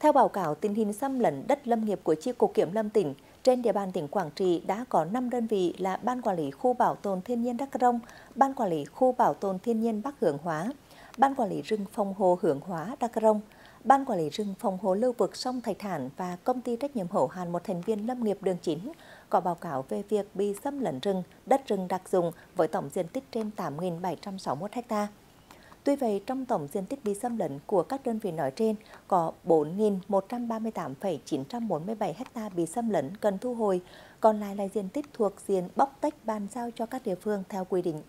Theo báo cáo tình hình xâm lấn đất lâm nghiệp của Chi cục Kiểm lâm tỉnh, trên địa bàn tỉnh Quảng Trị đã có 5 đơn vị là Ban Quản lý Khu Bảo tồn Thiên nhiên Đắk Rông, Ban Quản lý Khu Bảo tồn Thiên nhiên Bắc Hưởng Hóa, Ban Quản lý rừng phòng hộ Hưởng Hóa Đắk Rông, Ban Quản lý rừng phòng hộ lưu vực sông Thạch Thản và Công ty trách nhiệm hữu hạn một thành viên lâm nghiệp đường chính có báo cáo về việc bị xâm lấn rừng, đất rừng đặc dụng với tổng diện tích trên 8.761 ha. Tuy vậy, trong tổng diện tích bị xâm lấn của các đơn vị nói trên có 4.138,947 ha bị xâm lấn cần thu hồi, còn lại là diện tích thuộc diện bóc tách bàn giao cho các địa phương theo quy định.